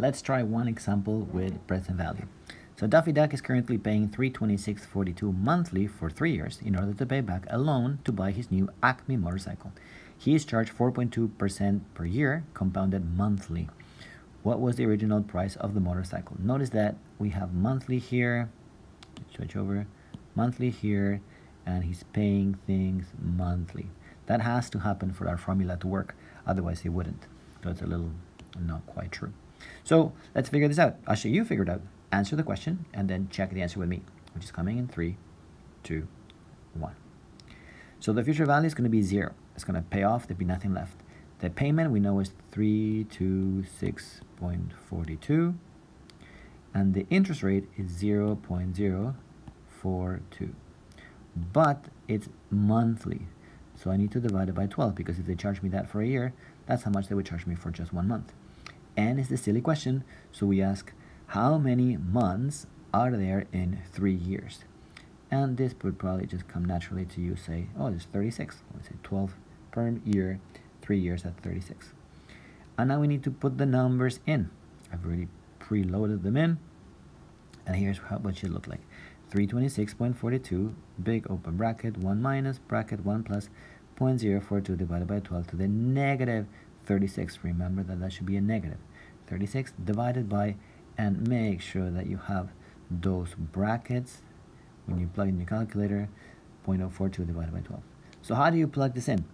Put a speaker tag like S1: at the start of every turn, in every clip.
S1: let's try one example with present value. So Daffy Duck is currently paying 326.42 monthly for three years in order to pay back a loan to buy his new Acme motorcycle. He is charged 4.2% per year, compounded monthly. What was the original price of the motorcycle? Notice that we have monthly here, switch over, monthly here, and he's paying things monthly. That has to happen for our formula to work, otherwise it wouldn't. So it's a little not quite true. So let's figure this out. I'll show you figure it out answer the question, and then check the answer with me, which is coming in three, two, one. So the future value is going to be 0. It's going to pay off. There'll be nothing left. The payment we know is 326.42. And the interest rate is 0 0.042. But it's monthly. So I need to divide it by 12 because if they charge me that for a year, that's how much they would charge me for just one month. And it's the silly question, so we ask how many months are there in three years? And this would probably just come naturally to you say, oh, there's 36. Let's say 12 per year, three years at 36. And now we need to put the numbers in. I've already preloaded them in. And here's how, what should look like. 326.42, big open bracket, 1 minus, bracket 1 plus, 0.042 divided by 12 to the negative 36. Remember that that should be a negative. 36 divided by and make sure that you have those brackets when you plug in your calculator 0.042 divided by 12 so how do you plug this in?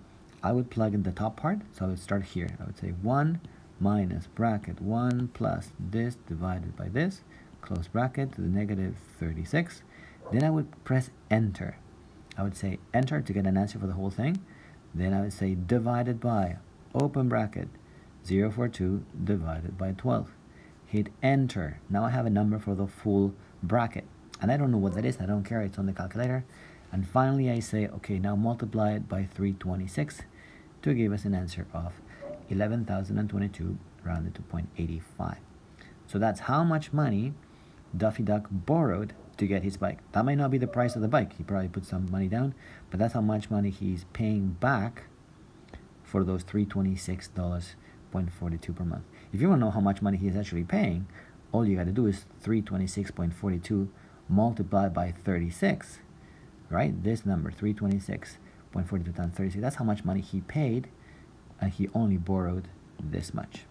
S1: I would plug in the top part so I would start here. I would say 1 minus bracket 1 plus this divided by this close bracket to the negative 36 then I would press enter. I would say enter to get an answer for the whole thing. Then I would say divided by open bracket 042 divided by 12 hit enter. Now I have a number for the full bracket. And I don't know what that is, I don't care, it's on the calculator. And finally I say, okay, now multiply it by 326 to give us an answer of 11,022 rounded to 0.85. So that's how much money Daffy Duck borrowed to get his bike. That might not be the price of the bike. He probably put some money down, but that's how much money he's paying back for those $326.42 per month. If you want to know how much money he is actually paying, all you got to do is 326.42 multiplied by 36, right? This number, 326.42 times 36, that's how much money he paid, and he only borrowed this much.